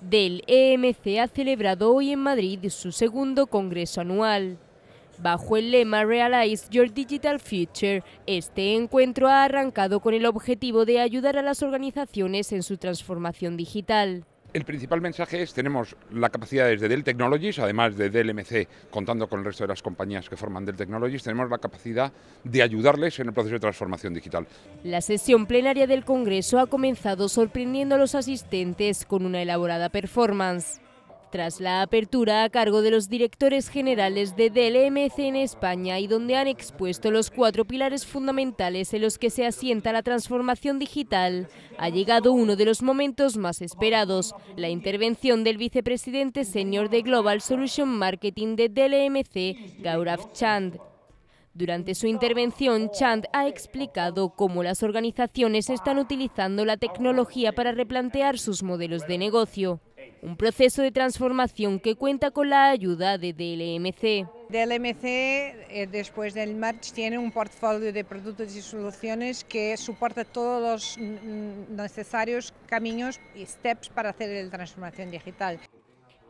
Del EMC ha celebrado hoy en Madrid su segundo congreso anual. Bajo el lema Realize Your Digital Future, este encuentro ha arrancado con el objetivo de ayudar a las organizaciones en su transformación digital. El principal mensaje es tenemos la capacidad desde Dell Technologies, además de Dell MC, contando con el resto de las compañías que forman Dell Technologies, tenemos la capacidad de ayudarles en el proceso de transformación digital. La sesión plenaria del Congreso ha comenzado sorprendiendo a los asistentes con una elaborada performance tras la apertura a cargo de los directores generales de DLMC en España y donde han expuesto los cuatro pilares fundamentales en los que se asienta la transformación digital, ha llegado uno de los momentos más esperados, la intervención del vicepresidente senior de Global Solution Marketing de DLMC, Gaurav Chand. Durante su intervención, Chand ha explicado cómo las organizaciones están utilizando la tecnología para replantear sus modelos de negocio. Un proceso de transformación que cuenta con la ayuda de DLMC. DLMC, eh, después del merge, tiene un portfolio de productos y soluciones que soporta todos los necesarios caminos y steps para hacer la transformación digital.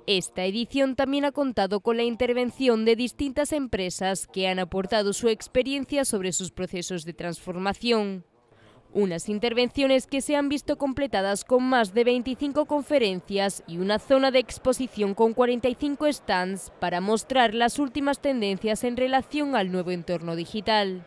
Esta edición también ha contado con la intervención de distintas empresas que han aportado su experiencia sobre sus procesos de transformación. Unas intervenciones que se han visto completadas con más de 25 conferencias y una zona de exposición con 45 stands para mostrar las últimas tendencias en relación al nuevo entorno digital.